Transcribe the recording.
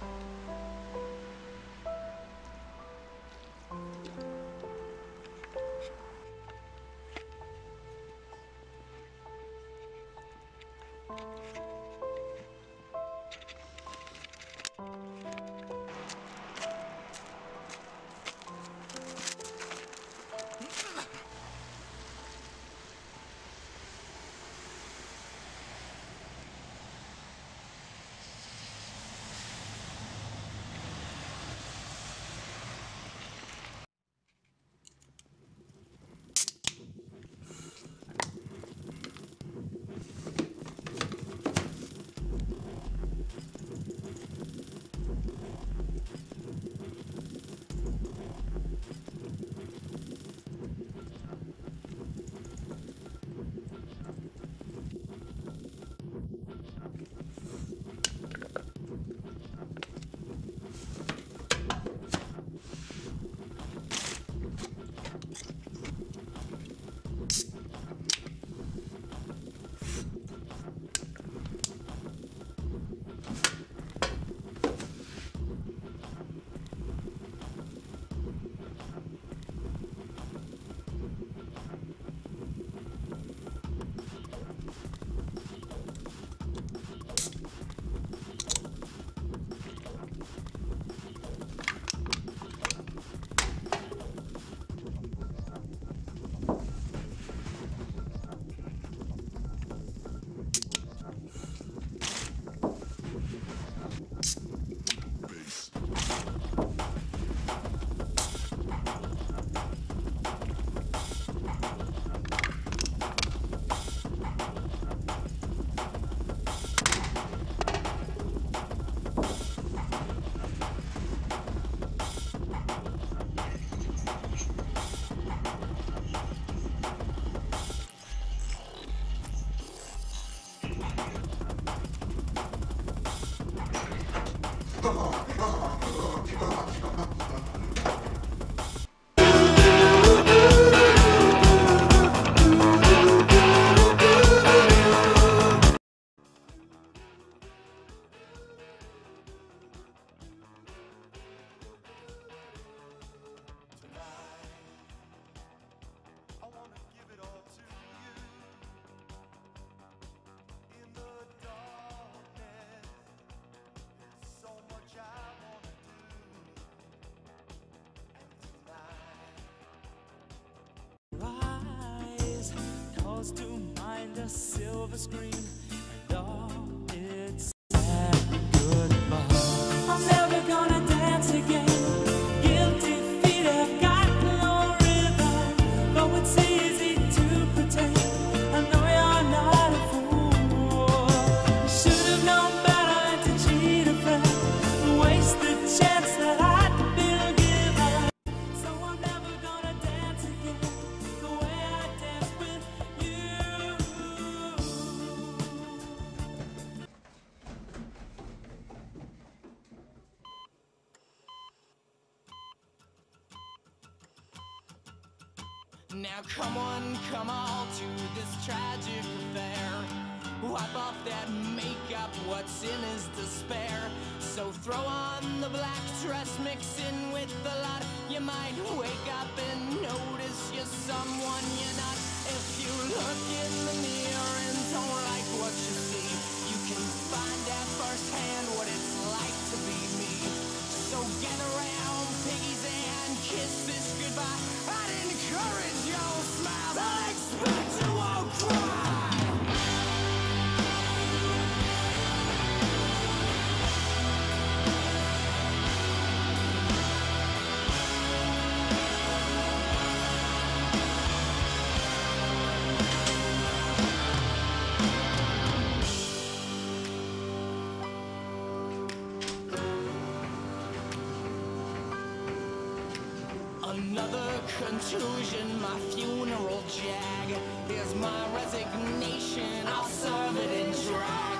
rise, to mind a silver screen Now come on, come all to this tragic affair. Wipe off that makeup, what's in is despair. So throw on the black dress, mix in with the lot. You might wake up and notice you're someone you're not. If you look in the mirror and don't like what you see, you can find out firsthand what it's Another contusion, my funeral jag. is my resignation, I'll serve it in drag.